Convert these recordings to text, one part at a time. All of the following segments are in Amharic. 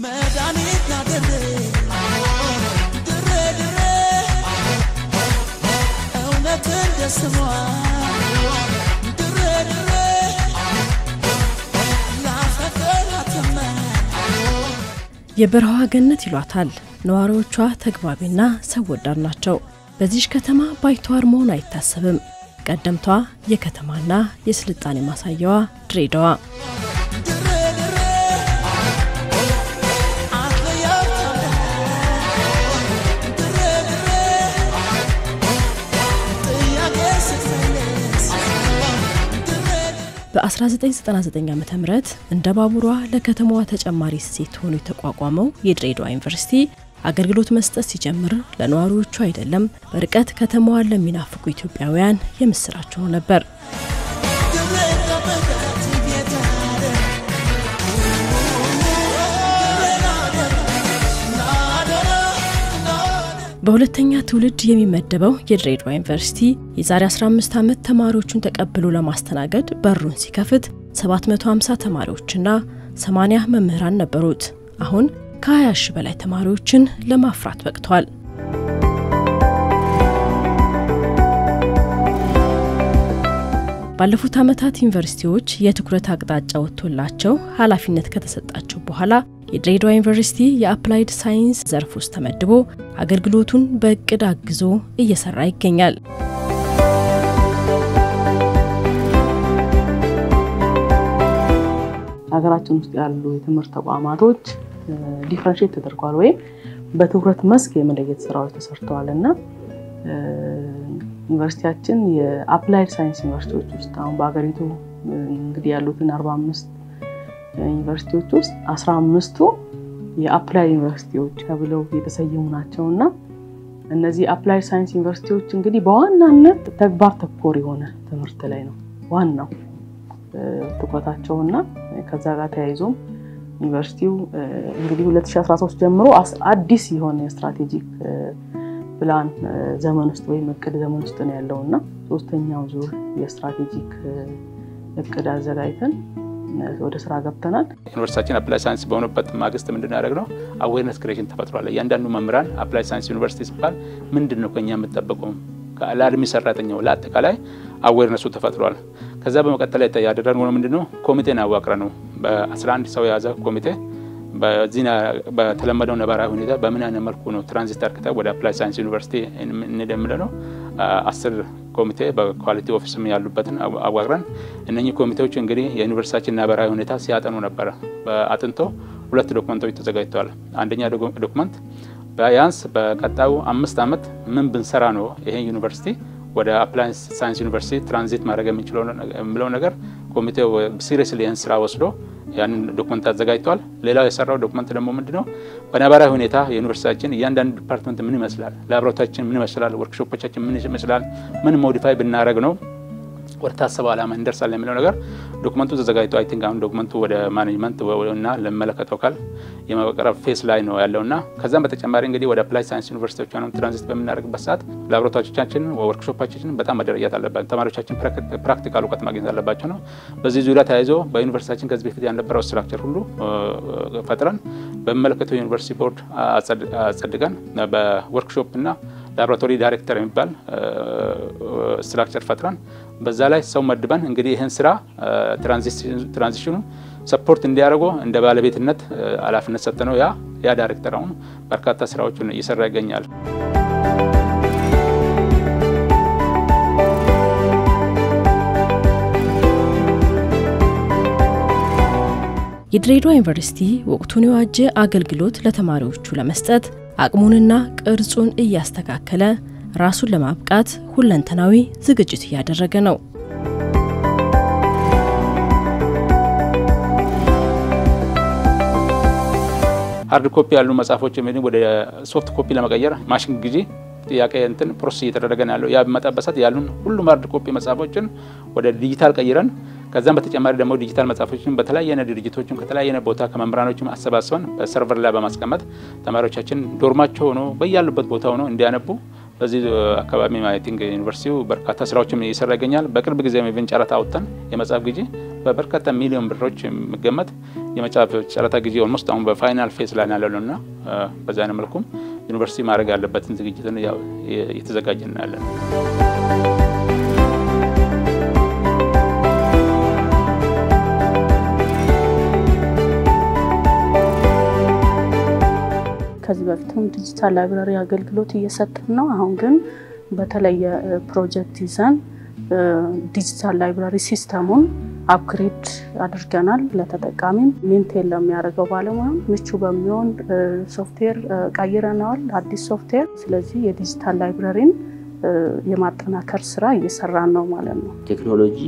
መድኃኒት ድሬ እውነት እንደ ስሟ ድሬ ድሬ ላፈቅራትመ የበረሃዋ ገነት ይሏታል። ነዋሪዎቿ ተግባቢና ሰው ወዳድ ናቸው። በዚች ከተማ ባይተዋር መሆን አይታሰብም። ቀደምቷ የከተማና የስልጣኔ ማሳያዋ ድሬዳዋ በ1999 ዓ ም እንደ ባቡሯ ለከተማዋ ተጨማሪ እሴት ሆኖ የተቋቋመው የድሬዳዋ ዩኒቨርሲቲ አገልግሎት መስጠት ሲጀምር ለነዋሪዎቹ አይደለም በርቀት ከተማዋን ለሚናፍቁ ኢትዮጵያውያን የምስራች ሆኖ ነበር። በሁለተኛ ትውልድ የሚመደበው የድሬዳዋ ዩኒቨርሲቲ የዛሬ 15 ዓመት ተማሪዎቹን ተቀብሎ ለማስተናገድ በሩን ሲከፍት 750 ተማሪዎችና 80 መምህራን ነበሩት። አሁን ከ20 ሺህ በላይ ተማሪዎችን ለማፍራት በቅቷል። ባለፉት ዓመታት ዩኒቨርሲቲዎች የትኩረት አቅጣጫ ወጥቶላቸው ኃላፊነት ከተሰጣቸው በኋላ የድሬዳዋ ዩኒቨርሲቲ የ applied science ዘርፍ ውስጥ ተመድቦ አገልግሎቱን በእቅድ አግዞ እየሰራ ይገኛል። ሀገራችን ውስጥ ያሉ የትምህርት ተቋማቶች differentiate ተደርጓል ወይም በትኩረት መስክ የመለየት ስራዎች ተሰርተዋል እና ዩኒቨርሲቲያችን የ applied science ዩኒቨርሲቲዎች ውስጥ አሁን በሀገሪቱ እንግዲህ ያሉትን አርባ አምስት ዩኒቨርሲቲዎች ውስጥ አስራ አምስቱ የ applied ዩኒቨርሲቲዎች ተብለው የተሰየሙ ናቸው እና እነዚህ applied science ዩኒቨርሲቲዎች እንግዲህ በዋናነት ተግባር ተኮር የሆነ ትምህርት ላይ ነው ዋናው ትኩረታቸው እና ከዛ ጋር ተያይዞም ዩኒቨርሲቲው እንግዲህ 2013 ጀምሮ አዲስ የሆነ የ strategic plan ዘመን ውስጥ ወይም እቅድ ዘመን ውስጥ ነው ያለው እና ሶስተኛው ዙር የ strategic እቅድ አዘጋጅተን ወደ ስራ ገብተናል። ዩኒቨርሲቲያችን applied science በሆነበት ማግስት ምንድን ያደረግነው awareness creation ተፈጥሯል። እያንዳንዱ መምህራን applied science ዩኒቨርሲቲ ሲባል ምንድን ነው ከኛ የምጠበቀው ለ admin ሰራተኛው ለአጠቃላይ awareness ኡ ተፈጥሯል። ከዛ በመቀጠል ያደረግነው ምንድነው ኮሚቴን አዋቅረን ነው በ11 ሰው የያዘ ኮሚቴ በዚህ በተለመደው ነባራዊ ሁኔታ በምን አይነት መልኩ ነው ትራንዚት አርክተ ወደ applied science ዩኒቨርሲቲ እንደምለ ነው አስር ኮሚቴ በ quality office ም ያሉበትን አዋቅረን እነኚህ ኮሚቴዎች እንግዲህ የዩኒቨርሲቲያችን ነባራዊ ሁኔታ ሲያጠኑ ነበረ። በአጥንቶ ሁለት document ኦች ተዘጋጅተዋል። አንደኛ document ቢያንስ በቀጣዩ አምስት ዓመት ምን ብንሰራ ነው ይሄ ዩኒቨርሲቲ ወደ applied science ዩኒቨርሲቲ ትራንዚት ማድረግ የምንችለው ነገር ኮሚቴው seriously ይህን ስራ ወስዶ ያንን document አዘጋጅተዋል። ሌላው የሰራው document ደግሞ ምንድነው? በነባራዊ ሁኔታ የዩኒቨርሲቲያችን እያንዳንዱ department ምን ይመስላል፣ ላቦራቶሪያችን ምን ይመስላል፣ ወርክሾፖቻችን ምን ይመስላል፣ ምን modify ብናደርግ ነው ወደ ታሰበው ዓላማ እንደርሳለን የሚለው ነገር document ኡ ተዘጋጅቶ I think አሁን document ኡ ወደ management እና ለሚመለከተው አካል የማቅረብ phase ላይ ነው ያለው እና ከዛም በተጨማሪ እንግዲህ ወደ applied science ዩኒቨርሲቲዎች ትራንዚት በምናደርግበት ሰዓት ላቦራቶሪዎቻችን ወርክሾፓችን በጣም መደራጀት አለባቸው። ተማሪዎቻችን practical እውቀት ማግኘት አለባቸው ነው። በዚህ ዙሪያ ተያይዞ በዩኒቨርሲቲያችን ከዚህ በፊት ያልነበረው structure ሁሉ ፈጥረን በሚመለከተው ዩኒቨርሲቲ ቦርድ አጸድቀን በወርክሾፕ እና ላቦራቶሪ ዳይሬክተር የሚባል structure ፈጥረን በዛ ላይ ሰው መድበን እንግዲህ ይህን ስራ transition ኑ support እንዲያደርጉ እንደ ባለቤትነት ኃላፊነት ሰጥተነው ያ ያ ዳይሬክተር አሁን በርካታ ስራዎችን እየሰራ ይገኛል። የድሬዳዋ ዩኒቨርሲቲ ወቅቱን የዋጀ አገልግሎት ለተማሪዎቹ ለመስጠት አቅሙንና ቅርጹን እያስተካከለ ራሱን ለማብቃት ሁለንተናዊ ዝግጅት እያደረገ ነው። hard copy ያሉ መጽሐፎች ወደ soft copy ለመቀየር ማሽን ግዢ ጥያቄ እንትን process እየተደረገ ነው ያለው። ያ በመጣበት ሰዓት ያሉን ሁሉም hard copy መጽሐፎችን ወደ ዲጂታል ቀይረን ከዛም በተጨማሪ ደግሞ ዲጂታል መጽሐፎችን በተለያየ ድርጅቶችም ከተለያየ ቦታ ከመምህራኖችም አሰባስበን በሰርቨር ላይ በማስቀመጥ ተማሪዎቻችን dorm ኣቸው ሆኖ በያሉበት ቦታ ሆኖ እንዲያነቡ በዚህ አካባቢ አይ ዩኒቨርሲቲው በርካታ ስራዎችም እየሰራ ይገኛል። በቅርብ ጊዜ even ጨረታ አውጥተን የመጽሐፍ ግዢ በበርካታ ሚሊዮን ብሮች የሚገመት የመጨረታ ጊዜ almost አሁን በ final phase ላይ ያለ ነው እና በዛ መልኩም ዩኒቨርሲቲ ማድረግ ያለበትን ዝግጅትን እየተዘጋጀን ያለ ከዚህ በፊትም digital library አገልግሎት እየሰጠን ነው። አሁን ግን በተለየ ፕሮጀክት ይዘን digital library system ኡን upgrade አድርገናል። ለተጠቃሚም maintain ለሚያደርገው ባለሙያም ምቹ በሚሆን ሶፍትዌር ቀይረነዋል፣ አዲስ ሶፍትዌር። ስለዚህ የ digital library ን የማጠናከር ስራ እየሰራን ነው ማለት ነው። ቴክኖሎጂ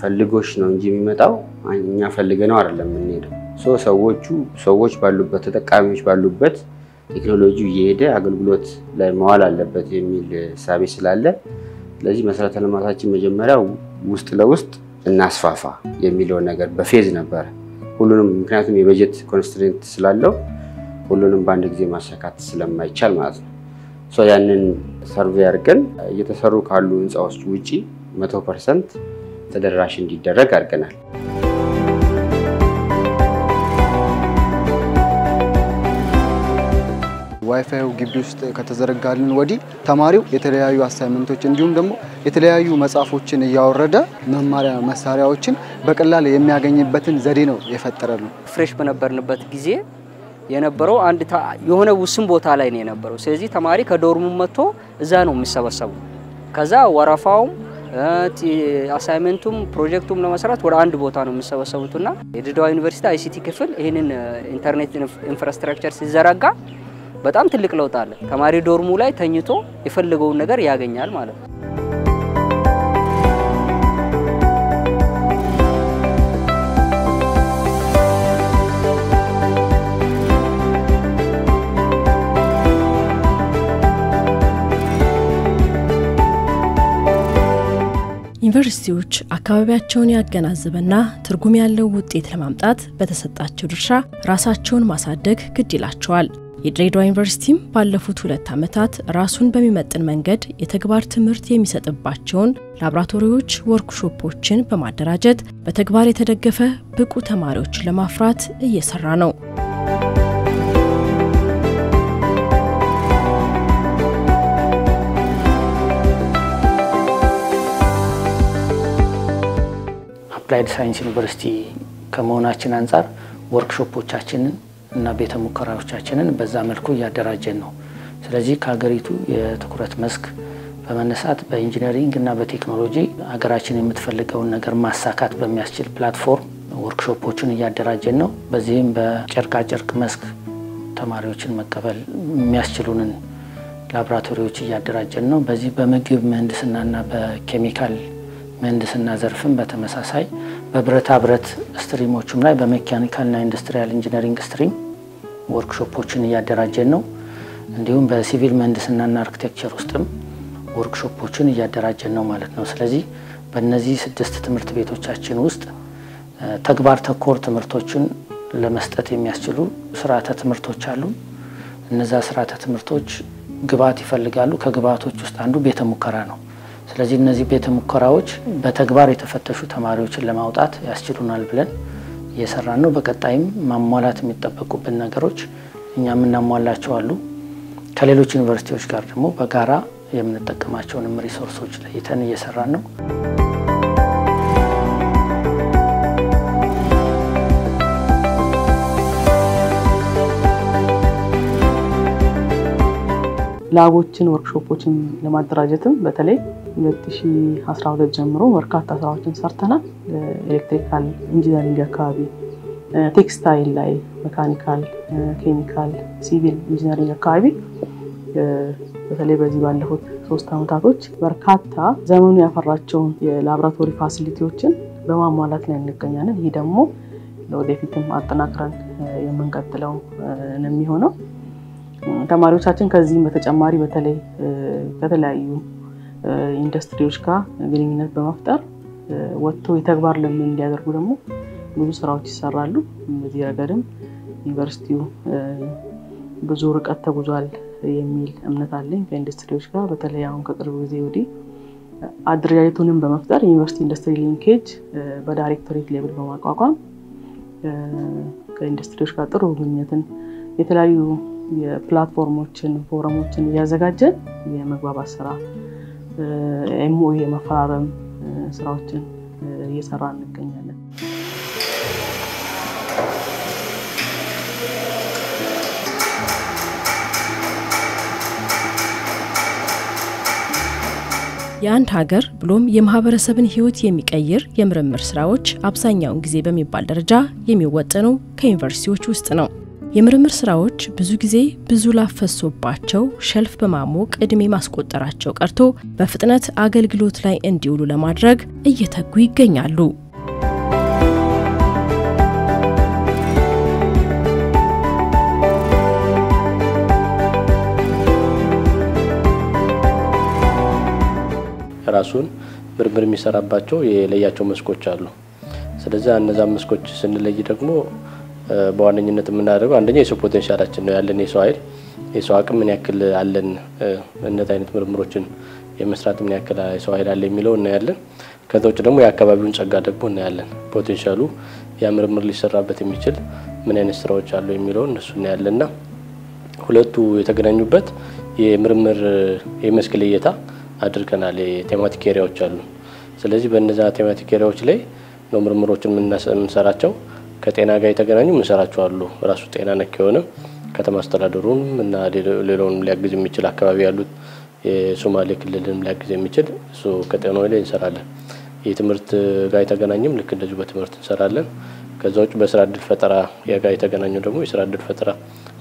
ፈልጎን ነው እንጂ የሚመጣው እኛ ፈልገነው አይደለም የምንሄደው። ሰዎቹ ሰዎች ባሉበት ተጠቃሚዎች ባሉበት ቴክኖሎጂው እየሄደ አገልግሎት ላይ መዋል አለበት የሚል እሳቤ ስላለ ስለዚህ መሰረተ ልማታችን መጀመሪያ ውስጥ ለውስጥ እናስፋፋ የሚለውን ነገር በ phase ነበረ ሁሉንም። ምክንያቱም የበጀት constraint ስላለው ሁሉንም በአንድ ጊዜ ማሳካት ስለማይቻል ማለት ነው። ያንን survey አድርገን እየተሰሩ ካሉ ህንፃዎች ውጪ መቶ percent ተደራሽ እንዲደረግ አድርገናል። ዋይፋዩ ግቢ ውስጥ ከተዘረጋልን ወዲህ ተማሪው የተለያዩ assignment ኦች እንዲሁም ደግሞ የተለያዩ መጽሐፎችን እያወረደ መማሪያ መሳሪያዎችን በቀላል የሚያገኝበትን ዘዴ ነው የፈጠረልን። fresh በነበርንበት ጊዜ የነበረው አንድ የሆነ ውስን ቦታ ላይ ነው የነበረው። ስለዚህ ተማሪ ከ dorm ኡ መጥቶ እዛ ነው የሚሰበሰቡ። ከዛ ወረፋውም assignment ኡም ፕሮጀክቱም ለመስራት ወደ አንድ ቦታ ነው የሚሰበሰቡትና የድሬዳዋ ዩኒቨርሲቲ ICT ክፍል ይህንን ኢንተርኔት infrastructure ሲዘረጋ በጣም ትልቅ ለውጥ አለ። ተማሪ dorm ኡ ላይ ተኝቶ የፈለገውን ነገር ያገኛል ማለት ነው። ዩኒቨርሲቲዎች አካባቢያቸውን ያገናዘበና ትርጉም ያለው ውጤት ለማምጣት በተሰጣቸው ድርሻ ራሳቸውን ማሳደግ ግድ ይላቸዋል። የድሬዳዋ ዩኒቨርሲቲም ባለፉት ሁለት ዓመታት ራሱን በሚመጥን መንገድ የተግባር ትምህርት የሚሰጥባቸውን ላቦራቶሪዎች፣ ወርክሾፖችን በማደራጀት በተግባር የተደገፈ ብቁ ተማሪዎችን ለማፍራት እየሰራ ነው። applied science ዩኒቨርሲቲ ከመሆናችን አንጻር ወርክሾፖቻችንን እና ቤተ ሙከራዎቻችንን በዛ መልኩ እያደራጀን ነው። ስለዚህ ከሀገሪቱ የትኩረት መስክ በመነሳት በኢንጂነሪንግ እና በቴክኖሎጂ ሀገራችን የምትፈልገውን ነገር ማሳካት በሚያስችል platform ወርክሾፖችን እያደራጀን ነው። በዚህም በጨርቃጨርቅ መስክ ተማሪዎችን መቀበል የሚያስችሉንን ላቦራቶሪዎች እያደራጀን ነው። በዚህ በምግብ ምህንድስናና በኬሚካል ምህንድስና ዘርፍም በተመሳሳይ በብረታ ብረት stream ኦችም ላይ በ mechanical ና industrial engineering stream workshop ኦችን እያደራጀን ነው። እንዲሁም በሲቪል ምህንድስናና architecture ውስጥም ወርክሾፖችን እያደራጀን ነው ማለት ነው። ስለዚህ በእነዚህ ስድስት ትምህርት ቤቶቻችን ውስጥ ተግባር ተኮር ትምህርቶችን ለመስጠት የሚያስችሉ ስርዓተ ትምህርቶች አሉ። እነዛ ስርዓተ ትምህርቶች ግብዓት ይፈልጋሉ። ከግብዓቶች ውስጥ አንዱ ቤተ ሙከራ ነው። ስለዚህ እነዚህ ቤተ ሙከራዎች በተግባር የተፈተሹ ተማሪዎችን ለማውጣት ያስችሉናል ብለን እየሰራን ነው። በቀጣይም ማሟላት የሚጠበቁብን ነገሮች እኛ የምናሟላቸው አሉ። ከሌሎች ዩኒቨርሲቲዎች ጋር ደግሞ በጋራ የምንጠቀማቸውንም ሪሶርሶች ለይተን እየሰራን ነው። lab ኦችን workshop ኦችን ለማደራጀትም በተለይ 2012 ጀምሮ በርካታ ስራዎችን ሰርተናል። electrical engineering አካባቢ፣ ቴክስታይል ላይ፣ mechanical፣ chemical፣ civil engineering አካባቢ በተለይ በዚህ ባለፉት ሶስት ዓመታቶች በርካታ ዘመኑ ያፈራቸውን የላቦራቶሪ facility ዎችን በማሟላት ላይ እንገኛለን። ይህ ደግሞ ለወደፊትም አጠናክረን የምንቀጥለው ነው የሚሆነው። ተማሪዎቻችን ከዚህም በተጨማሪ በተለይ ከተለያዩ ኢንዱስትሪዎች ጋር ግንኙነት በመፍጠር ወጥተው የተግባር ልምምድ እንዲያደርጉ ደግሞ ብዙ ስራዎች ይሰራሉ። በዚህ ረገድም ዩኒቨርሲቲው ብዙ ርቀት ተጉዟል የሚል እምነት አለኝ ከኢንዱስትሪዎች ጋር በተለይ አሁን ከቅርብ ጊዜ ወዲህ አደረጃጀቱንም በመፍጠር የዩኒቨርሲቲ ኢንዱስትሪ linkage በዳይሬክቶሬት level በማቋቋም ከኢንዱስትሪዎች ጋር ጥሩ ግንኙነትን የተለያዩ የ platform ኦችን forum ኦችን እያዘጋጀን የመግባባት ስራ MOU የመፈራረም ስራዎችን እየሰራ እንገኛለን። የአንድ ሀገር ብሎም የማህበረሰብን ሕይወት የሚቀይር የምርምር ስራዎች አብዛኛውን ጊዜ በሚባል ደረጃ የሚወጠኑ ከዩኒቨርሲቲዎች ውስጥ ነው። የምርምር ስራዎች ብዙ ጊዜ ብዙ ላፈሶባቸው ሸልፍ በማሞቅ እድሜ ማስቆጠራቸው ቀርቶ በፍጥነት አገልግሎት ላይ እንዲውሉ ለማድረግ እየተጉ ይገኛሉ። ራሱን ምርምር የሚሰራባቸው የለያቸው መስኮች አሉ። ስለዚህ እነዛን መስኮች ስንለይ ደግሞ በዋነኝነት የምናደርገው አንደኛ የሰው ፖቴንሻላችን ነው ያለን የሰው ኃይል የሰው አቅም ምን ያክል አለን፣ እነዚህ አይነት ምርምሮችን የመስራት ምን ያክል የሰው ኃይል አለ የሚለው እናያለን። ከዛ ውጭ ደግሞ የአካባቢውን ጸጋ ደግሞ እናያለን። ፖቴንሻሉ ያ ምርምር ሊሰራበት የሚችል ምን አይነት ስራዎች አሉ የሚለው እነሱ እናያለንና ሁለቱ የተገናኙበት የምርምር የመስክ ልየታ አድርገናል። የ thematic area ዎች አሉ። ስለዚህ በእነዛ thematic area ዎች ላይ ነው ምርምሮችን የምንሰራቸው። ከጤና ጋር የተገናኙ ምንሰራቸው አሉ። ራሱ ጤና ነክ የሆነ ከተማ አስተዳደሩም እና ሌላውንም ሊያግዝ የሚችል አካባቢ ያሉት የሶማሌ ክልልንም ሊያግዝ የሚችል እሱ ከጤናው ላይ እንሰራለን። የትምህርት ጋር የተገናኘም ልክ እንደዚሁ በትምህርት እንሰራለን። ከዛ ውጭ በስራ እድል ፈጠራ ጋር የተገናኙ ደግሞ የስራ እድል ፈጠራ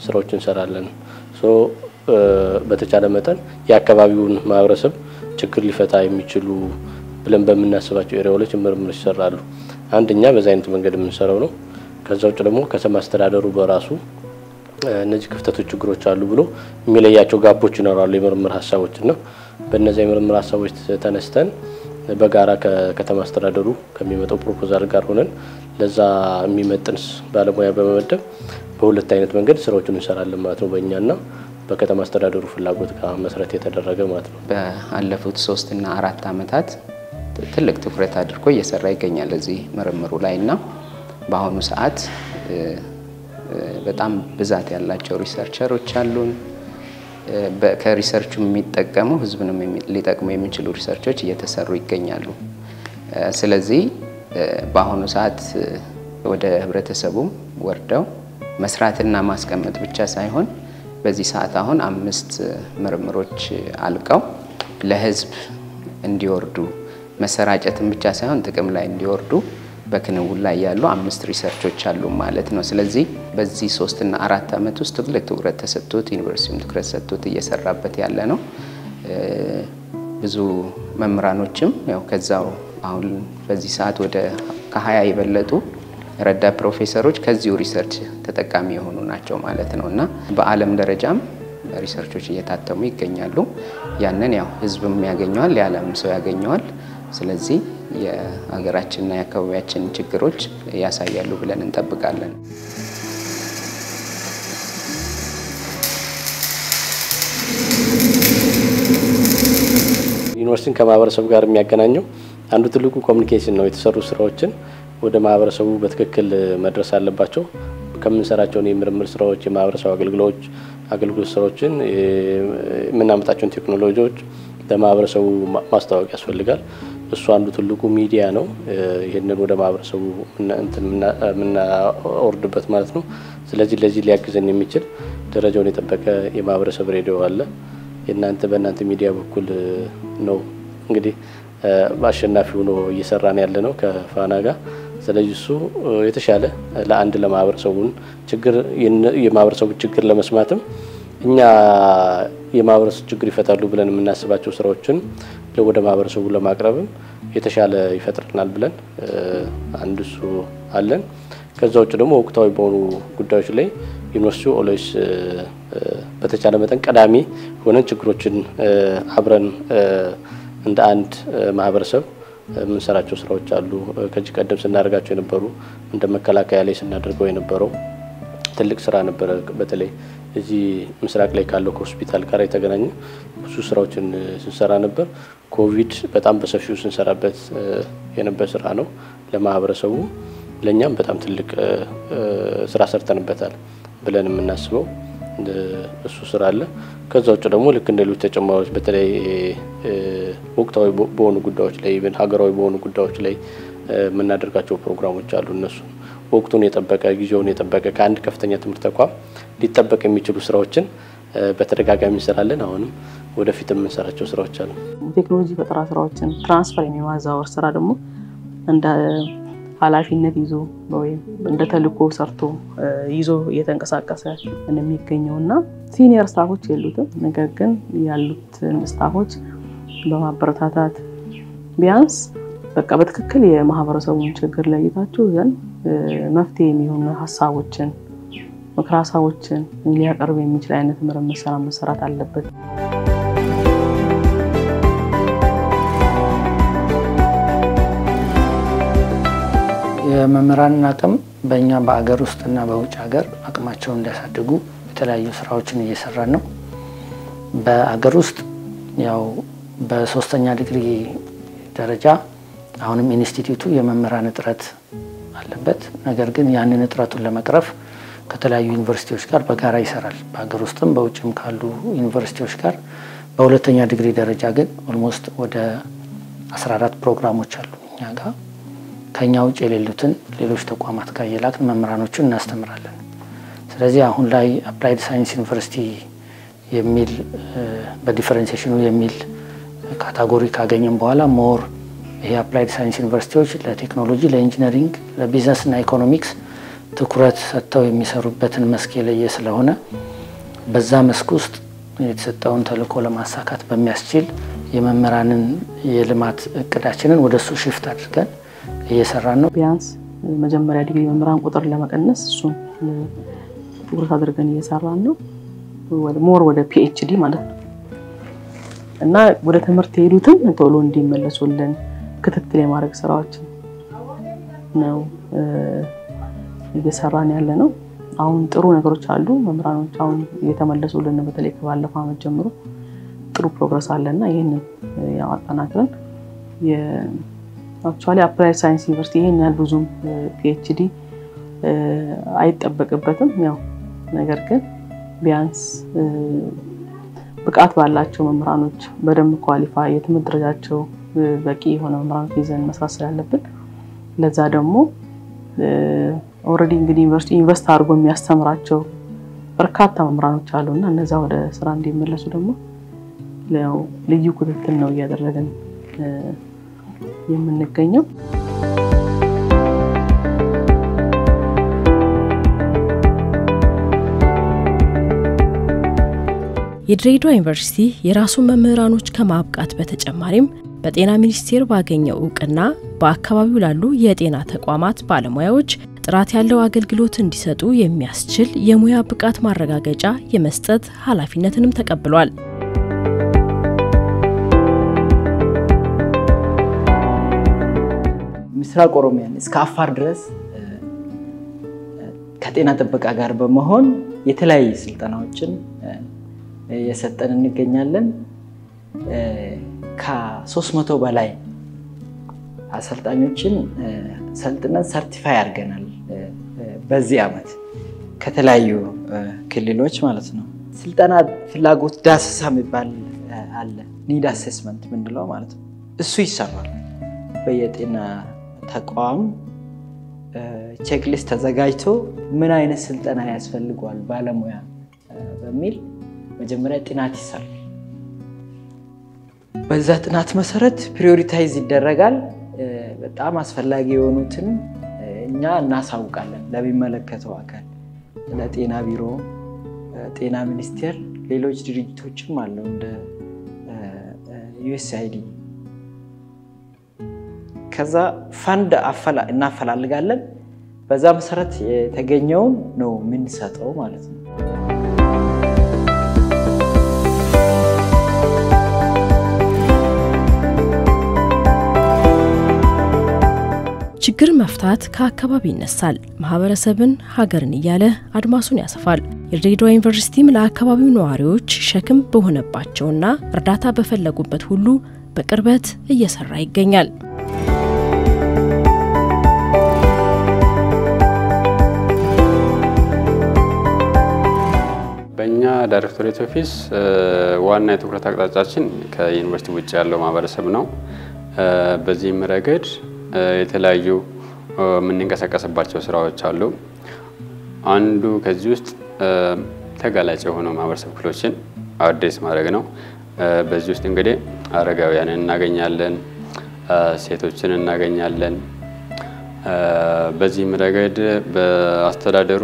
ስራዎች እንሰራለን። በተቻለ መጠን የአካባቢውን ማህበረሰብ ችግር ሊፈታ የሚችሉ ብለን በምናስባቸው ኤሪያዎች ምርምር ይሰራሉ። አንደኛ በዛ አይነት መንገድ የምንሰራው ነው። ከዛ ውጭ ደግሞ ከተማ አስተዳደሩ በራሱ እነዚህ ክፍተቶች፣ ችግሮች አሉ ብሎ የሚለያቸው ጋቦች ይኖራሉ፣ የምርምር ሀሳቦች እና በእነዚያ የምርምር ሀሳቦች ተነስተን በጋራ ከከተማ አስተዳደሩ ከሚመጣው proposal ጋር ሆነን ለዛ የሚመጥን ባለሙያ በመመደብ በሁለት አይነት መንገድ ስራዎችን እንሰራለን ማለት ነው በእኛና በከተማ አስተዳደሩ ፍላጎት ጋር መሰረት የተደረገ ማለት ነው። በአለፉት ሶስት እና አራት ዓመታት ትልቅ ትኩረት አድርጎ እየሰራ ይገኛል እዚህ ምርምሩ ላይ እና በአሁኑ ሰዓት በጣም ብዛት ያላቸው researcher ኦች አሉን። ከ research ኡ የሚጠቀሙ ህዝብንም ሊጠቅሙ የሚችሉ research ኦች እየተሰሩ ይገኛሉ። ስለዚህ በአሁኑ ሰዓት ወደ ህብረተሰቡም ወርደው መስራትና ማስቀመጥ ብቻ ሳይሆን በዚህ ሰዓት አሁን አምስት ምርምሮች አልቀው ለህዝብ እንዲወርዱ መሰራጨትን ብቻ ሳይሆን ጥቅም ላይ እንዲወርዱ በክንውን ላይ ያሉ አምስት research ኦች አሉ ማለት ነው። ስለዚህ በዚህ ሶስትና አራት ዓመት ውስጥ ትልቅ ትኩረት ተሰጥቶት ዩኒቨርሲቲውም ትኩረት ሰጥቶት እየሰራበት ያለ ነው። ብዙ መምህራኖችም ያው ከዛው አሁን በዚህ ሰዓት ወደ ከሀያ የበለጡ ረዳት ፕሮፌሰሮች ከዚሁ research ተጠቃሚ የሆኑ ናቸው ማለት ነው እና በዓለም ደረጃም research ኦች እየታተሙ ይገኛሉ። ያንን ያው ህዝብም ያገኘዋል፣ የዓለም ሰው ያገኘዋል። ስለዚህ የሀገራችንና የአካባቢያችን ችግሮች ያሳያሉ ብለን እንጠብቃለን። ዩኒቨርሲቲን ከማህበረሰቡ ጋር የሚያገናኘው አንዱ ትልቁ communication ነው። የተሰሩ ስራዎችን ወደ ማህበረሰቡ በትክክል መድረስ አለባቸው። ከምንሰራቸውን የምርምር ስራዎች፣ የማህበረሰብ አገልግሎች አገልግሎት ስራዎችን የምናመጣቸውን ቴክኖሎጂዎች ለማህበረሰቡ ማስተዋወቅ ያስፈልጋል። እሱ አንዱ ትልቁ ሚዲያ ነው። ይህንን ወደ ማህበረሰቡ የምናወርድበት ማለት ነው። ስለዚህ ለዚህ ሊያግዘን የሚችል ደረጃውን የጠበቀ የማህበረሰብ ሬዲዮ አለ። የእናንተ በእናንተ ሚዲያ በኩል ነው እንግዲህ አሸናፊ ሆኖ እየሰራን ያለ ነው ከፋና ጋር። ስለዚህ እሱ የተሻለ ለአንድ ለማህበረሰቡን ችግር የማህበረሰቡ ችግር ለመስማትም እኛ የማህበረሰቡ ችግር ይፈታሉ ብለን የምናስባቸው ስራዎችን ወደ ማህበረሰቡ ለማቅረብም የተሻለ ይፈጥረናል ብለን አንድ እሱ አለን። ከዛ ውጭ ደግሞ ወቅታዊ በሆኑ ጉዳዮች ላይ ዩኒቨርሲቲው always በተቻለ መጠን ቀዳሚ ሆነን ችግሮችን አብረን እንደ አንድ ማህበረሰብ የምንሰራቸው ስራዎች አሉ። ከዚህ ቀደም ስናደርጋቸው የነበሩ እንደ መከላከያ ላይ ስናደርገው የነበረው ትልቅ ስራ ነበረ። በተለይ እዚህ ምስራቅ ላይ ካለው ከሆስፒታል ጋር የተገናኘ ብዙ ስራዎችን ስንሰራ ነበር። ኮቪድ በጣም በሰፊው ስንሰራበት የነበር ስራ ነው ለማህበረሰቡ ለእኛም በጣም ትልቅ ስራ ሰርተንበታል ብለን የምናስበው እሱ ስራ አለ። ከዛ ውጭ ደግሞ ልክ እንደ ሌሎች ተጨማሪዎች በተለይ ወቅታዊ በሆኑ ጉዳዮች ላይ ሀገራዊ በሆኑ ጉዳዮች ላይ የምናደርጋቸው ፕሮግራሞች አሉ። እነሱ ወቅቱን የጠበቀ ጊዜውን የጠበቀ ከአንድ ከፍተኛ ትምህርት ተቋም ሊጠበቅ የሚችሉ ስራዎችን በተደጋጋሚ እንሰራለን። አሁንም ወደፊት የምንሰራቸው ስራዎች አሉ። ቴክኖሎጂ ፈጠራ ስራዎችን transfer የማዛወር ስራ ደግሞ እንደ ኃላፊነት ይዞ ወይም እንደ ተልእኮ ሰርቶ ይዞ እየተንቀሳቀሰ የሚገኘው እና senior staff ኦች የሉትም። ነገር ግን ያሉትን staff ኦች በማበረታታት ቢያንስ በቃ በትክክል የማህበረሰቡን ችግር ለይታችሁ ዘንድ መፍትሄ የሚሆኑ ሀሳቦችን ምክር ሀሳቦችን ሊያቀርብ የሚችል አይነት ምርምር ስራ መሰራት አለበት። የመምህራንን አቅም በእኛ በአገር ውስጥና በውጭ ሀገር አቅማቸውን እንዲያሳድጉ የተለያዩ ስራዎችን እየሰራን ነው። በአገር ውስጥ ያው በሶስተኛ ዲግሪ ደረጃ አሁንም ኢንስቲትዩቱ የመምህራን እጥረት አለበት። ነገር ግን ያንን እጥረቱን ለመቅረፍ ከተለያዩ ዩኒቨርሲቲዎች ጋር በጋራ ይሰራል። በሀገር ውስጥም በውጭም ካሉ ዩኒቨርሲቲዎች ጋር። በሁለተኛ ዲግሪ ደረጃ ግን almost ወደ 14 ፕሮግራሞች አሉ እኛ ጋር ከኛ ውጭ የሌሉትን ሌሎች ተቋማት ጋር እየላክን መምህራኖቹን እናስተምራለን። ስለዚህ አሁን ላይ applied science ዩኒቨርሲቲ የሚል በ differentiation ኡ የሚል category ካገኘም በኋላ more ይሄ applied science ዩኒቨርሲቲዎች ለቴክኖሎጂ፣ ለኢንጂነሪንግ፣ ለቢዝነስ እና ኢኮኖሚክስ ትኩረት ሰጥተው የሚሰሩበትን መስክ የለየ ስለሆነ በዛ መስክ ውስጥ የተሰጠውን ተልዕኮ ለማሳካት በሚያስችል የመምህራንን የልማት እቅዳችንን ወደ እሱ shift አድርገን እየሰራን ነው። ቢያንስ መጀመሪያ ዲግሪ መምህራን ቁጥር ለመቀነስ እሱን ትኩረት አድርገን እየሰራን ነው። more ወደ PhD ማለት ነው እና ወደ ትምህርት የሄዱትም ቶሎ እንዲመለሱልን ክትትል የማድረግ ስራዎችን ነው እየሰራን ያለ ነው። አሁን ጥሩ ነገሮች አሉ። መምህራኖች አሁን እየተመለሱልን በተለይ ከባለፈው ዓመት ጀምሮ ጥሩ progress አለና ይህንን አጠናክረን actually applied science university ይሄን ያህል ብዙም PhD አይጠበቅበትም። ያው ነገር ግን ቢያንስ ብቃት ባላቸው መምህራኖች በደንብ qualify የትምህርት ደረጃቸው በቂ የሆነ መምህራኖች ይዘን መስራት ስላለብን ለዛ ደግሞ already እንግዲህ ዩኒቨርሲቲ invest አድርጎ የሚያስተምራቸው በርካታ መምህራኖች አሉ እና እነዛ ወደ ስራ እንዲመለሱ ደግሞ ልዩ ክትትል ነው እያደረግን የምንገኘው። የድሬዳዋ ዩኒቨርሲቲ የራሱን መምህራኖች ከማብቃት በተጨማሪም በጤና ሚኒስቴር ባገኘው እውቅና በአካባቢው ላሉ የጤና ተቋማት ባለሙያዎች ጥራት ያለው አገልግሎት እንዲሰጡ የሚያስችል የሙያ ብቃት ማረጋገጫ የመስጠት ኃላፊነትንም ተቀብሏል። ምስራቅ ኦሮሚያን እስከ አፋር ድረስ ከጤና ጥበቃ ጋር በመሆን የተለያዩ ስልጠናዎችን እየሰጠን እንገኛለን። ከሶስት መቶ በላይ አሰልጣኞችን ሰልጥነን certify አድርገናል። በዚህ ዓመት ከተለያዩ ክልሎች ማለት ነው። ስልጠና ፍላጎት ዳሰሳ የሚባል አለ። need assessment ምንለው ማለት ነው። እሱ ይሰራል በየጤና ተቋም checklist ተዘጋጅቶ ምን አይነት ስልጠና ያስፈልገዋል ባለሙያ በሚል መጀመሪያ ጥናት ይሰራል። በዛ ጥናት መሰረት prioritize ይደረጋል። በጣም አስፈላጊ የሆኑትን እኛ እናሳውቃለን ለሚመለከተው አካል፣ ለጤና ቢሮ፣ ጤና ሚኒስቴር፣ ሌሎች ድርጅቶችም አለው እንደ ዩኤስአይዲ ከዛ ፈንድ እናፈላልጋለን። በዛ መሰረት የተገኘውን ነው የምንሰጠው ማለት ነው። ችግር መፍታት ከአካባቢ ይነሳል፣ ማህበረሰብን፣ ሀገርን እያለ አድማሱን ያሰፋል። የድሬዳዋ ዩኒቨርሲቲም ለአካባቢው ነዋሪዎች ሸክም በሆነባቸውና እርዳታ በፈለጉበት ሁሉ በቅርበት እየሰራ ይገኛል። በእኛ directorate office ዋና የትኩረት አቅጣጫችን ከዩኒቨርሲቲ ውጭ ያለው ማህበረሰብ ነው። በዚህም ረገድ የተለያዩ የምንንቀሳቀስባቸው ስራዎች አሉ። አንዱ ከዚህ ውስጥ ተጋላጭ የሆኑ ማህበረሰብ ክፍሎችን address ማድረግ ነው። በዚህ ውስጥ እንግዲህ አረጋውያንን እናገኛለን፣ ሴቶችን እናገኛለን። በዚህም ረገድ በአስተዳደሩ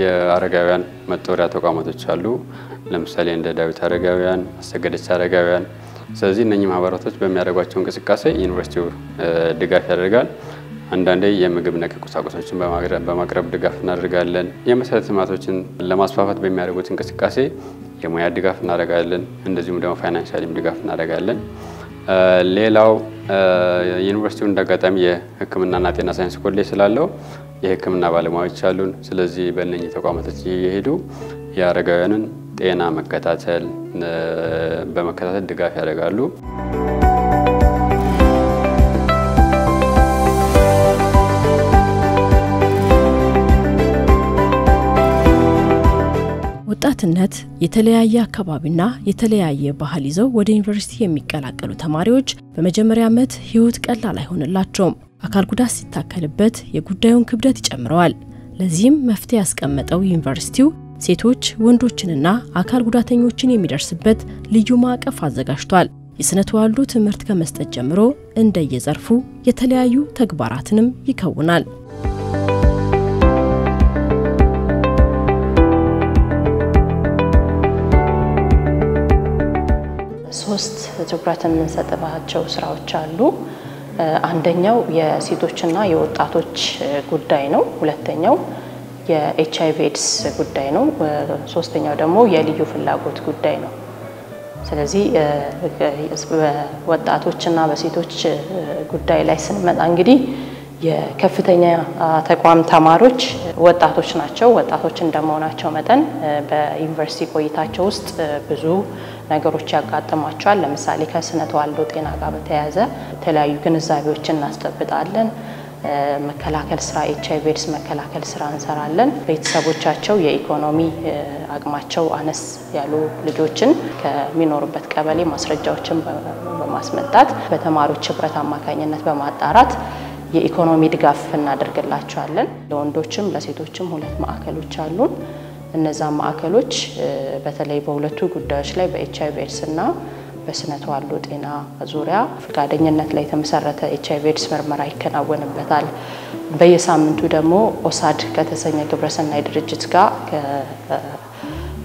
የአረጋውያን መጦሪያ ተቋማቶች አሉ። ለምሳሌ እንደ ዳዊት አረጋውያን፣ አሰገደች አረጋውያን። ስለዚህ እነኚህ ማህበራቶች በሚያደርጓቸው እንቅስቃሴ ዩኒቨርሲቲው ድጋፍ ያደርጋል። አንዳንዴ የምግብ ነክ ቁሳቁሶችን በማቅረብ ድጋፍ እናደርጋለን። የመሰረተ ልማቶችን ለማስፋፋት በሚያደርጉት እንቅስቃሴ የሙያ ድጋፍ እናደርጋለን። እንደዚሁም ደግሞ financially ም ድጋፍ እናደርጋለን። ሌላው ዩኒቨርሲቲው እንዳጋጣሚ የሕክምናና ጤና ሳይንስ ኮሌጅ ስላለው የሕክምና ባለሙያዎች አሉን። ስለዚህ በእነኚህ ተቋማቶች እየሄዱ የአረጋውያንን ጤና መከታተል በመከታተል ድጋፍ ያደርጋሉ። ወጣትነት የተለያየ አካባቢና የተለያየ ባህል ይዘው ወደ ዩኒቨርሲቲ የሚቀላቀሉ ተማሪዎች በመጀመሪያ ዓመት ህይወት ቀላል አይሆንላቸውም። አካል ጉዳት ሲታከልበት የጉዳዩን ክብደት ይጨምረዋል። ለዚህም መፍትሄ ያስቀመጠው ዩኒቨርሲቲው ሴቶች ወንዶችንና አካል ጉዳተኞችን የሚደርስበት ልዩ ማዕቀፍ አዘጋጅቷል። የስነ ተዋልዶ ትምህርት ከመስጠት ጀምሮ እንደየዘርፉ የተለያዩ ተግባራትንም ይከውናል። ሶስት ትኩረት የምንሰጥባቸው ስራዎች አሉ። አንደኛው የሴቶችና የወጣቶች ጉዳይ ነው። ሁለተኛው የኤች አይቪ ኤድስ ጉዳይ ነው። ሶስተኛው ደግሞ የልዩ ፍላጎት ጉዳይ ነው። ስለዚህ በወጣቶችና በሴቶች ጉዳይ ላይ ስንመጣ እንግዲህ የከፍተኛ ተቋም ተማሪዎች ወጣቶች ናቸው። ወጣቶች እንደመሆናቸው መጠን በዩኒቨርሲቲ ቆይታቸው ውስጥ ብዙ ነገሮች ያጋጥሟቸዋል። ለምሳሌ ከስነ ተዋልዶ ጤና ጋር በተያያዘ የተለያዩ ግንዛቤዎችን እናስጨብጣለን። መከላከል ስራ ኤች አይቪ ኤድስ መከላከል ስራ እንሰራለን። ቤተሰቦቻቸው የኢኮኖሚ አቅማቸው አነስ ያሉ ልጆችን ከሚኖሩበት ቀበሌ ማስረጃዎችን በማስመጣት በተማሪዎች ህብረት አማካኝነት በማጣራት የኢኮኖሚ ድጋፍ እናደርግላቸዋለን። ለወንዶችም ለሴቶችም ሁለት ማዕከሎች አሉን። እነዛ ማዕከሎች በተለይ በሁለቱ ጉዳዮች ላይ በኤች አይቪ ኤድስ እና በስነ ተዋልዶ ጤና ዙሪያ ፈቃደኝነት ላይ የተመሰረተ ኤች አይቪ ኤድስ ምርመራ ይከናወንበታል። በየሳምንቱ ደግሞ ኦሳድ ከተሰኘ ግብረሰናይ ድርጅት ጋር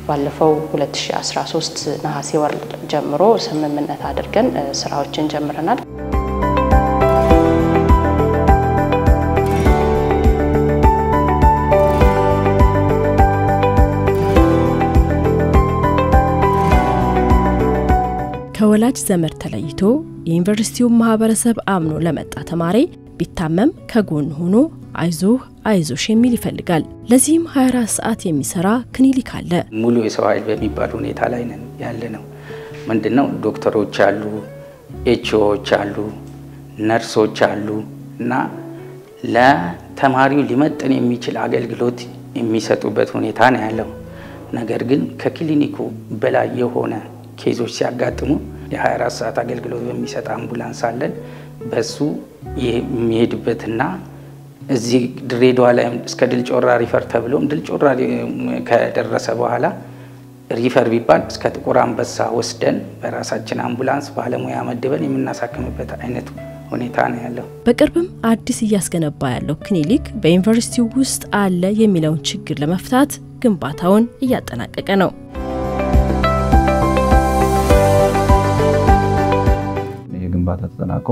ባለፈው 2013 ነሐሴ ወር ጀምሮ ስምምነት አድርገን ስራዎችን ጀምረናል። ከወላጅ ዘመድ ተለይቶ የዩኒቨርሲቲውን ማህበረሰብ አምኖ ለመጣ ተማሪ ቢታመም ከጎን ሆኖ አይዞህ አይዞሽ የሚል ይፈልጋል። ለዚህም 24 ሰዓት የሚሰራ ክሊኒክ አለ። ሙሉ የሰው ኃይል በሚባል ሁኔታ ላይ ነን ያለ ነው። ምንድን ነው ዶክተሮች አሉ፣ ኤችኦዎች አሉ፣ ነርሶች አሉ እና ለተማሪው ሊመጥን የሚችል አገልግሎት የሚሰጡበት ሁኔታ ነው ያለው። ነገር ግን ከክሊኒኩ በላይ የሆነ case ኦች ሲያጋጥሙ የ24 ሰዓት አገልግሎት በሚሰጥ አምቡላንስ አለን። በሱ የሚሄድበትና እዚህ ድሬዳዋ ላይ እስከ ድል ጮራ refer ተብሎም ድል ጮራ ከደረሰ በኋላ refer ቢባል እስከ ጥቁር አንበሳ ወስደን በራሳችን አምቡላንስ ባለሙያ መድበን የምናሳክምበት አይነት ሁኔታ ነው ያለው። በቅርብም አዲስ እያስገነባ ያለው ክሊኒክ በዩኒቨርሲቲው ውስጥ አለ የሚለውን ችግር ለመፍታት ግንባታውን እያጠናቀቀ ነው። ግንባታ ተጠናቆ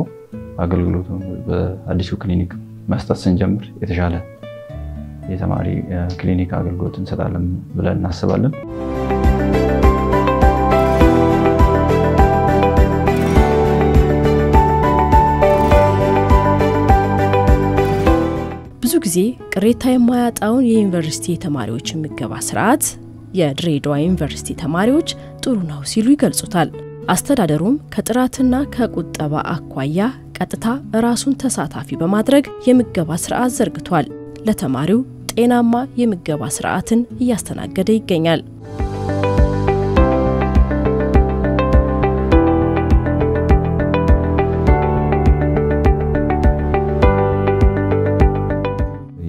አገልግሎቱ በአዲሱ ክሊኒክ መስጠት ስንጀምር የተሻለ የተማሪ ክሊኒክ አገልግሎት እንሰጣለን ብለን እናስባለን። ብዙ ጊዜ ቅሬታ የማያጣውን የዩኒቨርሲቲ የተማሪዎች ምገባ ስርዓት የድሬዳዋ ዩኒቨርሲቲ ተማሪዎች ጥሩ ነው ሲሉ ይገልጹታል። አስተዳደሩም ከጥራትና ከቁጠባ አኳያ ቀጥታ ራሱን ተሳታፊ በማድረግ የምገባ ስርዓት ዘርግቷል። ለተማሪው ጤናማ የምገባ ስርዓትን እያስተናገደ ይገኛል።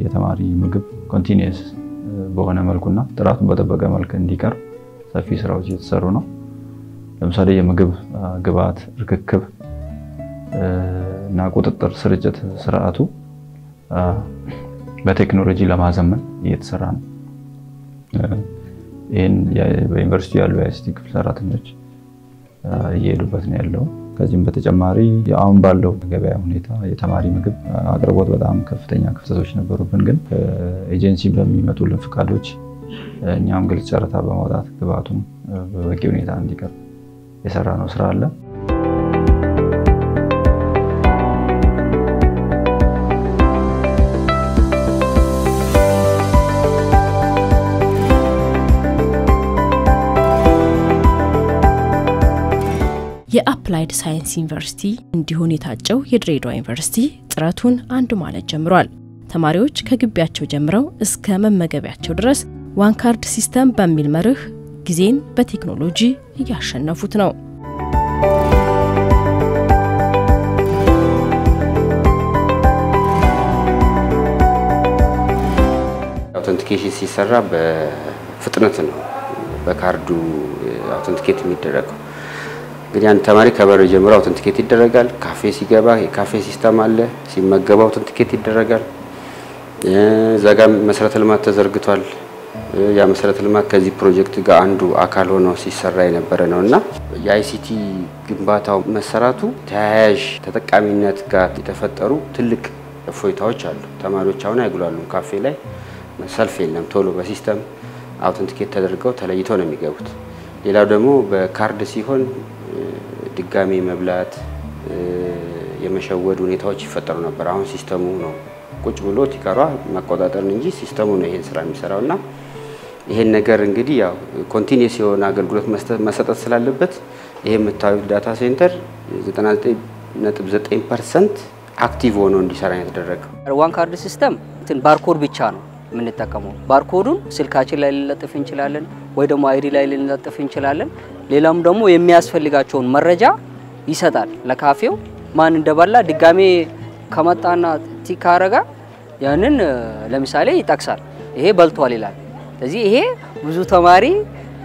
የተማሪ ምግብ continuous በሆነ መልኩና ጥራቱን በጠበቀ መልክ እንዲቀርብ ሰፊ ስራዎች እየተሰሩ ነው። ለምሳሌ የምግብ ግብዓት ርክክብ እና ቁጥጥር ስርጭት ስርዓቱ በቴክኖሎጂ ለማዘመን እየተሰራ ነው። ይህን በዩኒቨርሲቲ ያሉ የ ICT ክፍል ሰራተኞች እየሄዱበት ነው ያለው። ከዚህም በተጨማሪ አሁን ባለው ገበያ ሁኔታ የተማሪ ምግብ አቅርቦት በጣም ከፍተኛ ክፍተቶች ነበሩብን። ግን ከኤጀንሲ በሚመጡልን ፍቃዶች እኛም ግልጽ ጨረታ በማውጣት ግብዓቱን በበቂ ሁኔታ እንዲቀርብ የሰራ ነው ስራ አለ። የ applied science ዩኒቨርሲቲ እንዲሆን የታጨው የድሬዳዋ ዩኒቨርሲቲ ጥረቱን አንድ ማለት ጀምሯል። ተማሪዎች ከግቢያቸው ጀምረው እስከ መመገቢያቸው ድረስ one card system በሚል መርህ ጊዜን በቴክኖሎጂ እያሸነፉት ነው። authentication ሲሰራ በፍጥነት ነው በካርዱ authenticate የሚደረገው። እንግዲህ አንድ ተማሪ ከበር ጀምሮ authenticate ይደረጋል። ካፌ ሲገባ የካፌ system አለ። ሲመገብ authenticate ይደረጋል። እዛ ጋ መሰረተ ልማት ተዘርግቷል። ያ መሰረተ ልማት ከዚህ ፕሮጀክት ጋር አንዱ አካል ሆኖ ሲሰራ የነበረ ነው እና የ ICT ግንባታው መሰራቱ ተያያዥ ተጠቃሚነት ጋር የተፈጠሩ ትልቅ እፎይታዎች አሉ። ተማሪዎች አሁን አይጉላሉም። ካፌ ላይ ሰልፍ የለም። ቶሎ በ system authenticate ተደርገው ተለይተው ነው የሚገቡት። ሌላው ደግሞ በካርድ ሲሆን ድጋሚ መብላት የመሸወድ ሁኔታዎች ይፈጠሩ ነበር። አሁን system ኡ ነው ቁጭ ብሎ ticker ዋ መቆጣጠር እንጂ system ኡ ነው ይሄን ስራ የሚሰራው እና ይሄን ነገር እንግዲህ ያው continuous የሆነ አገልግሎት መሰጠት ስላለበት ይሄ የምታዩት data center 99.9 percent active ሆኖ እንዲሰራ የተደረገው። one card system እንትን barcode ብቻ ነው የምንጠቀመው። barcode ኡን ስልካችን ላይ ልንለጥፍ እንችላለን፣ ወይ ደግሞ ID ላይ ልንለጥፍ እንችላለን። ሌላም ደግሞ የሚያስፈልጋቸውን መረጃ ይሰጣል ለካፌው ማን እንደበላ ድጋሜ ከመጣና tick ካረጋ ያንን ለምሳሌ ይጠቅሳል። ይሄ በልቷል ይላል። ስለዚህ ይሄ ብዙ ተማሪ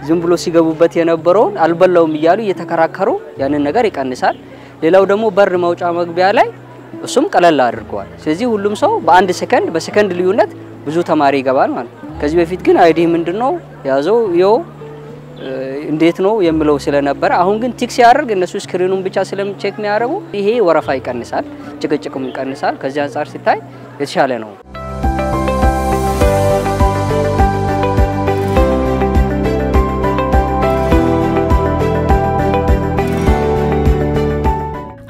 ዝም ብሎ ሲገቡበት የነበረውን አልበላውም እያሉ እየተከራከሩ ያንን ነገር ይቀንሳል። ሌላው ደግሞ በር መውጫ መግቢያ ላይ እሱም ቀለል አድርገዋል። ስለዚህ ሁሉም ሰው በአንድ ሰከንድ በሰከንድ ልዩነት ብዙ ተማሪ ይገባል ማለት ነው። ከዚህ በፊት ግን ID ምንድን ነው የያዘው ይኸው እንዴት ነው የምለው ስለነበረ፣ አሁን ግን tick ሲያደርግ እነሱ screen ኡን ብቻ ስለም check የሚያደርጉ ይሄ ወረፋ ይቀንሳል፣ ጭቅጭቅም ይቀንሳል። ከዚህ አንጻር ሲታይ የተሻለ ነው።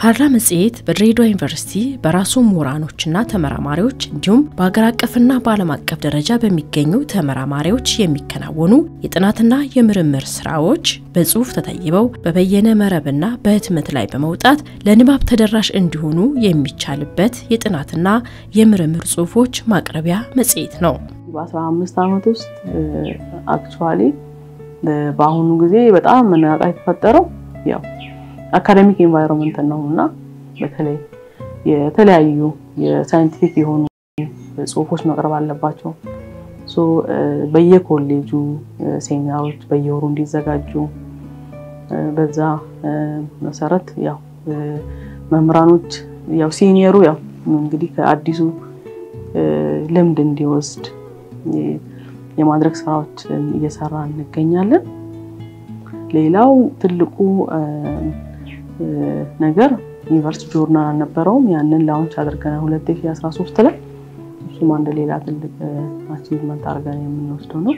ሀራ መጽሔት በድሬዳዋ ዩኒቨርሲቲ በራሱ ምሁራኖችና ተመራማሪዎች እንዲሁም በሀገር አቀፍና በዓለም አቀፍ ደረጃ በሚገኙ ተመራማሪዎች የሚከናወኑ የጥናትና የምርምር ስራዎች በጽሁፍ ተተይበው በበየነ መረብና በህትመት ላይ በመውጣት ለንባብ ተደራሽ እንዲሆኑ የሚቻልበት የጥናትና የምርምር ጽሁፎች ማቅረቢያ መጽሔት ነው። በ15 ዓመት ውስጥ አክቹዋሊ በአሁኑ ጊዜ በጣም መነቃቃት የተፈጠረው ያው academic environment ነው እና በተለይ የተለያዩ የ scientific የሆኑ ጽሁፎች መቅረብ አለባቸው። በየኮሌጁ ሴሚናሮች በየወሩ እንዲዘጋጁ በዛ መሰረት ያው መምህራኖች ያው senior ኡ ያው እንግዲህ ከአዲሱ ልምድ እንዲወስድ የማድረግ ስራዎች እየሰራ እንገኛለን። ሌላው ትልቁ ነገር ዩኒቨርሲቲ ጆርናል አልነበረውም። ያንን launch አድርገናል 2013 ላይ። እሱም አንድ ሌላ ትልቅ achievement አድርገን የምንወስደው ነው።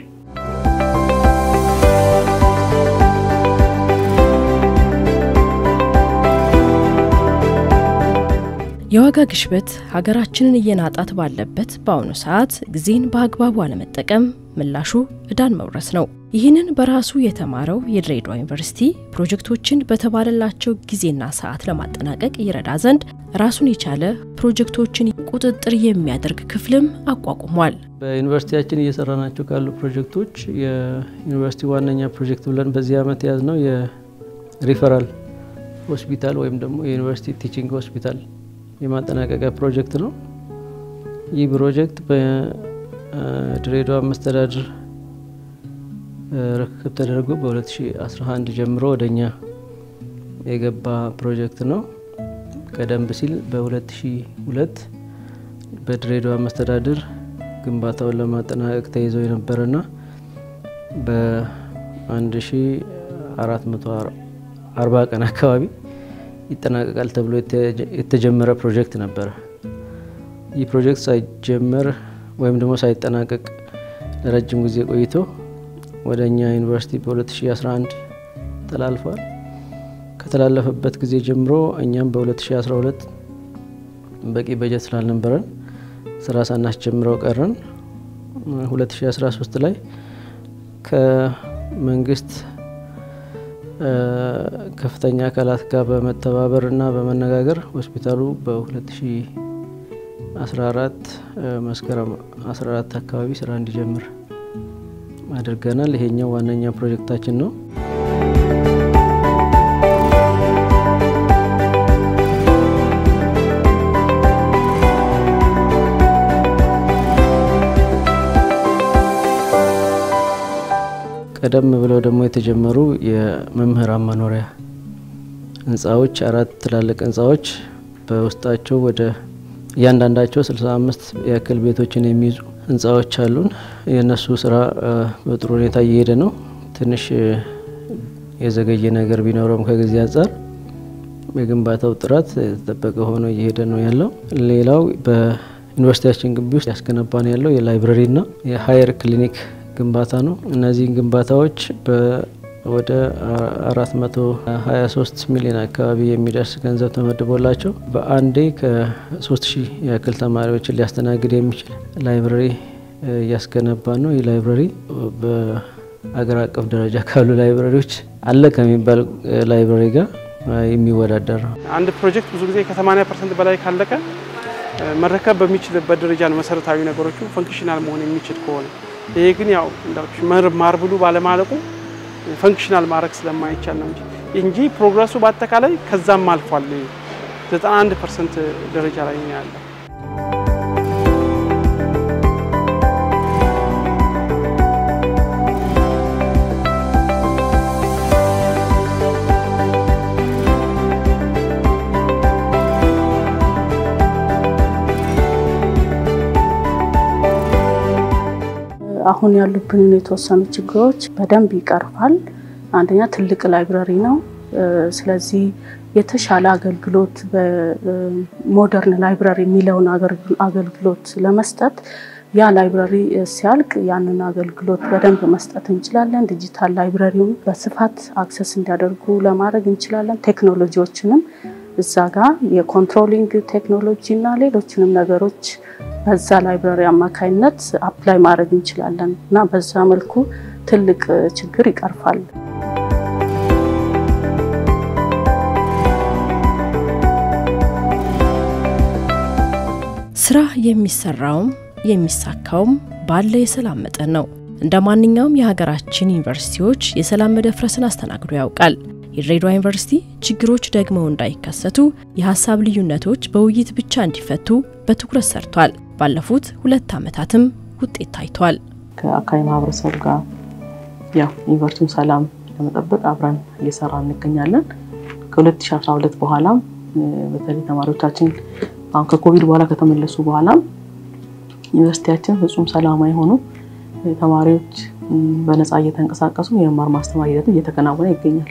የዋጋ ግሽበት ሀገራችንን እየናጣት ባለበት በአሁኑ ሰዓት ጊዜን በአግባቡ አለመጠቀም ምላሹ ዕዳን መውረስ ነው። ይህንን በራሱ የተማረው የድሬዳዋ ዩኒቨርሲቲ ፕሮጀክቶችን በተባለላቸው ጊዜና ሰዓት ለማጠናቀቅ ይረዳ ዘንድ ራሱን የቻለ ፕሮጀክቶችን ቁጥጥር የሚያደርግ ክፍልም አቋቁሟል። በዩኒቨርሲቲያችን እየሰራናቸው ካሉ ፕሮጀክቶች የዩኒቨርሲቲ ዋነኛ ፕሮጀክት ብለን በዚህ ዓመት የያዝነው የሪፈራል ሆስፒታል ወይም ደግሞ የዩኒቨርሲቲ teaching ሆስፒታል የማጠናቀቂያ ፕሮጀክት ነው። ይህ ፕሮጀክት በድሬዳዋ መስተዳድር ርክክብ ተደርጎ በ2011 ጀምሮ ወደኛ የገባ ፕሮጀክት ነው። ቀደም ሲል በ2002 በድሬዳዋ መስተዳድር ግንባታውን ለማጠናቀቅ ተይዘው የነበረና በ1440 ቀን አካባቢ ይጠናቀቃል ተብሎ የተጀመረ ፕሮጀክት ነበረ። ይህ ፕሮጀክት ሳይጀመር ወይም ደግሞ ሳይጠናቀቅ ለረጅም ጊዜ ቆይቶ ወደ እኛ ዩኒቨርሲቲ በ2011 ተላልፏል። ከተላለፈበት ጊዜ ጀምሮ እኛም በ2012 በቂ በጀት ስላልነበረን ስራ ሳናስጀምረው ቀረን። 2013 ላይ ከመንግስት ከፍተኛ አካላት ጋር በመተባበር እና በመነጋገር ሆስፒታሉ በ2014 መስከረም 14 አካባቢ ስራ እንዲጀምር አድርገናል። ይሄኛው ዋነኛ ፕሮጀክታችን ነው። ቀደም ብለው ደግሞ የተጀመሩ የመምህራን መኖሪያ ህንፃዎች አራት ትላልቅ ህንፃዎች በውስጣቸው ወደ እያንዳንዳቸው 65 ያክል ቤቶችን የሚይዙ ህንፃዎች አሉን። የእነሱ ስራ በጥሩ ሁኔታ እየሄደ ነው። ትንሽ የዘገየ ነገር ቢኖረውም ከጊዜ አንጻር የግንባታው ጥራት የተጠበቀ ሆኖ እየሄደ ነው ያለው። ሌላው በዩኒቨርሲቲያችን ግቢ ውስጥ ያስገነባ ነው ያለው የላይብረሪና የ higher ክሊኒክ ግንባታ ነው። እነዚህን ግንባታዎች ወደ 423 ሚሊዮን አካባቢ የሚደርስ ገንዘብ ተመድቦላቸው በአንዴ ከ3000 ያክል ተማሪዎችን ሊያስተናግድ የሚችል library እያስገነባ ነው። ይህ library በአገር አቀፍ ደረጃ ካሉ library ዎች አለ ከሚባል library ጋር የሚወዳደር ነው። አንድ ፕሮጀክት ብዙ ጊዜ ከ80 percent በላይ ካለቀ መረከብ በሚችልበት ደረጃ ነው መሰረታዊ ነገሮቹ functional መሆን የሚችል ከሆነ ይሄ ግን ያው እንዳልኩሽ marble ኡ ባለማለቁ functional ማድረግ ስለማይቻል ነው እንጂ እንጂ progress ኡ በአጠቃላይ ከዛም አልፏል። 91 percent ደረጃ ላይ ነው ያለው። አሁን ያሉብንን የተወሰኑ ችግሮች በደንብ ይቀርፋል። አንደኛ ትልቅ library ነው። ስለዚህ የተሻለ አገልግሎት በ modern library የሚለውን አገልግሎት ለመስጠት ያ library ሲያልቅ ያንን አገልግሎት በደንብ መስጠት እንችላለን። digital library ውን በስፋት access እንዲያደርጉ ለማድረግ እንችላለን። ቴክኖሎጂዎችንም እዛ ጋር የ controlling ቴክኖሎጂ እና ሌሎችንም ነገሮች በዛ library አማካኝነት apply ማድረግ እንችላለን እና በዛ መልኩ ትልቅ ችግር ይቀርፋል። ስራ የሚሰራውም የሚሳካውም ባለ የሰላም መጠን ነው። እንደ ማንኛውም የሀገራችን ዩኒቨርሲቲዎች የሰላም መደፍረስን አስተናግዶ ያውቃል። የድሬዳዋ ዩኒቨርሲቲ ችግሮች ደግመው እንዳይከሰቱ የሀሳብ ልዩነቶች በውይይት ብቻ እንዲፈቱ በትኩረት ሰርቷል። ባለፉት ሁለት ዓመታትም ውጤት ታይቷል። ከአካባቢ ማህበረሰብ ጋር ያው ዩኒቨርሲቲውን ሰላም ለመጠበቅ አብረን እየሰራ እንገኛለን። ከ2012 በኋላም በተለይ ተማሪዎቻችን አሁን ከኮቪድ በኋላ ከተመለሱ በኋላም ዩኒቨርሲቲያችን ፍጹም ሰላማዊ ሆኑ ተማሪዎች በነፃ እየተንቀሳቀሱ የመማር ማስተማር ሂደቱ እየተከናወነ ይገኛል።